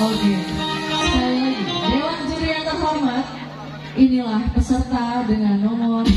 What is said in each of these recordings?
Oke, sekali lagi. Dewan juri yang terhormat, inilah peserta dengan nomor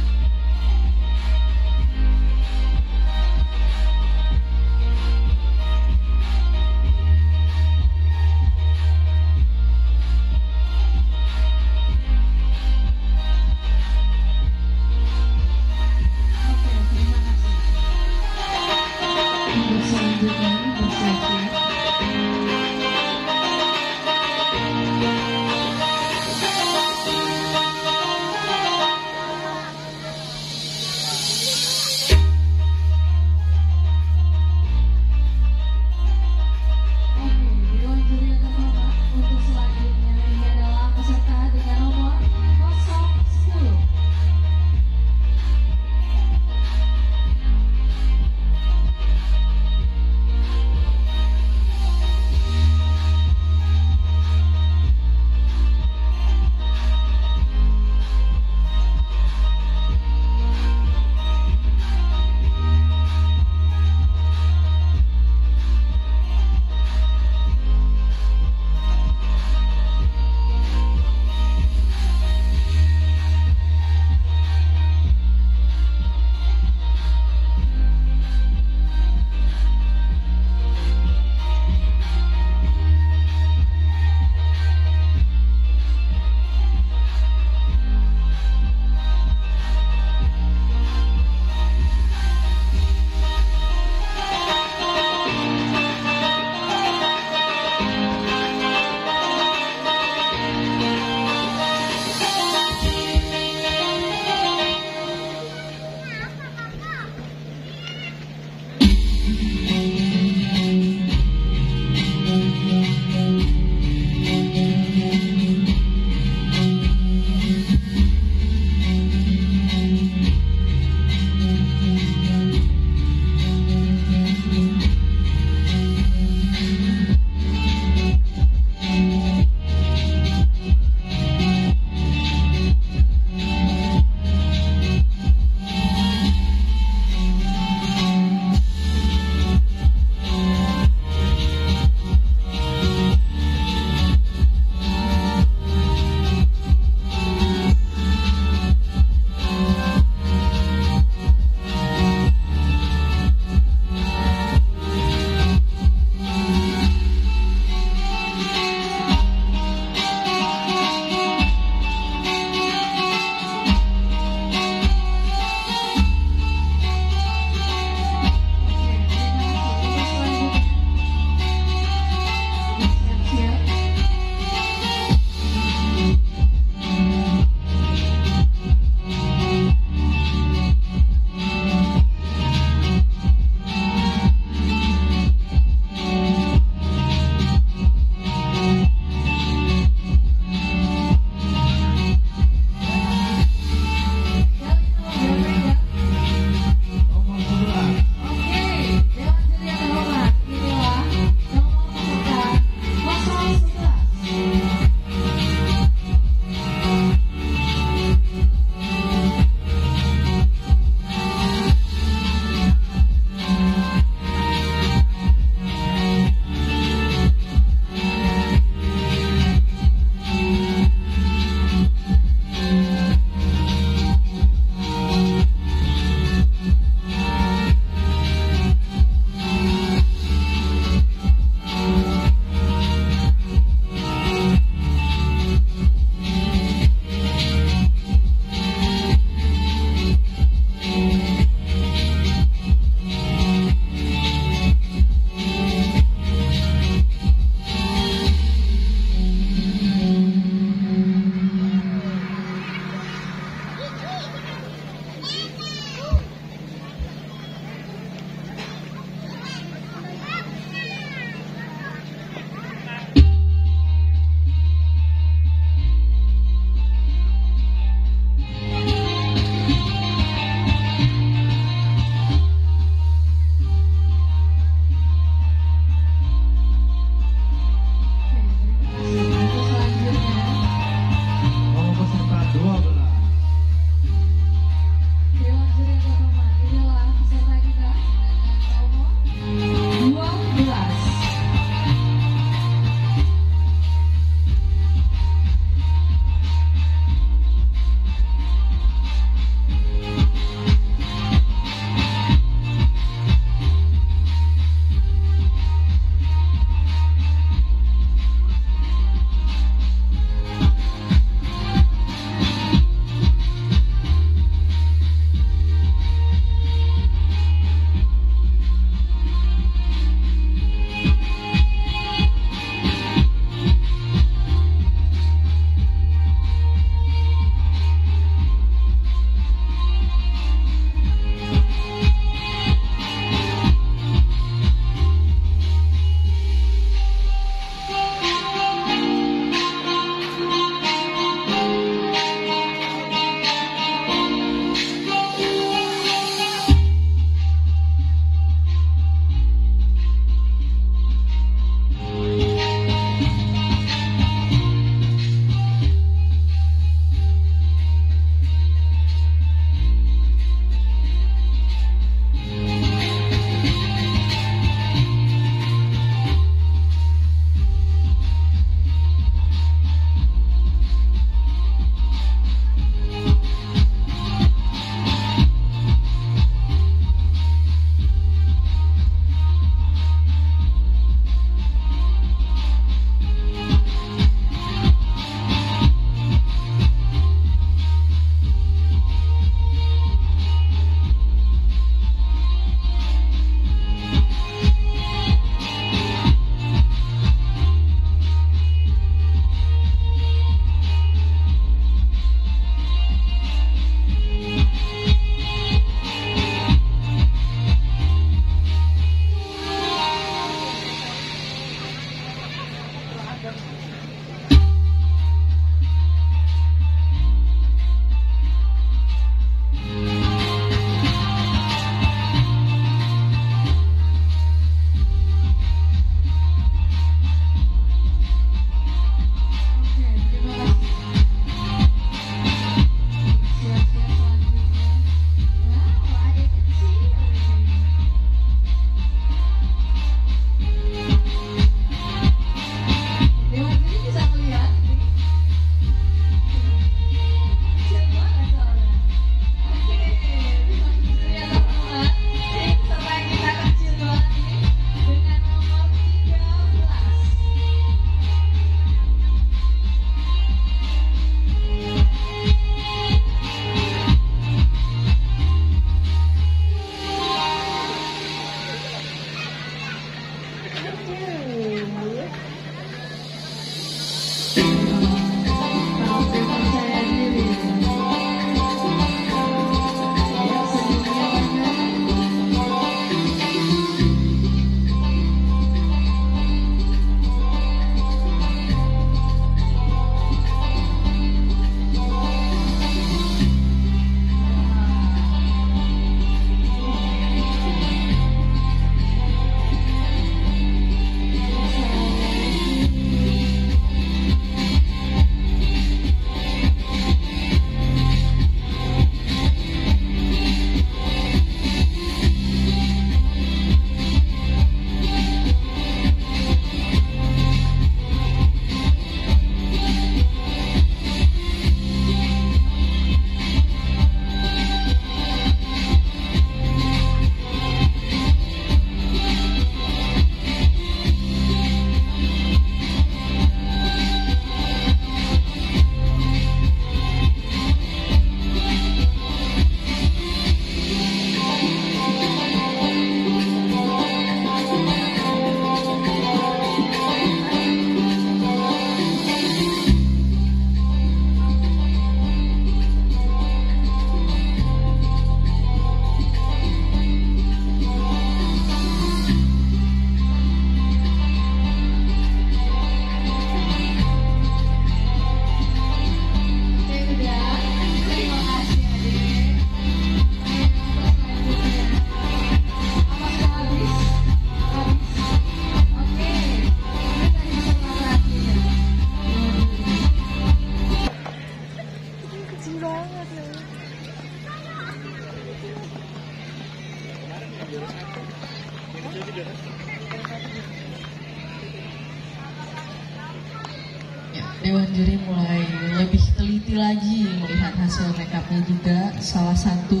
makeupnya juga salah satu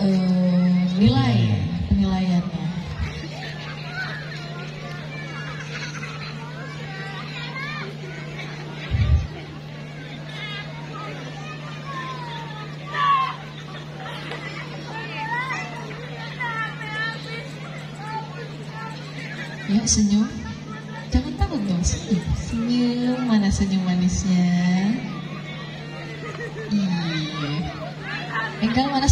eh, nilai penilaiannya. Ya senyum, jangan takut dong senyum. Senyum mana senyum manisnya? Enggal mana